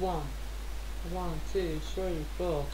one. One, two, three, four.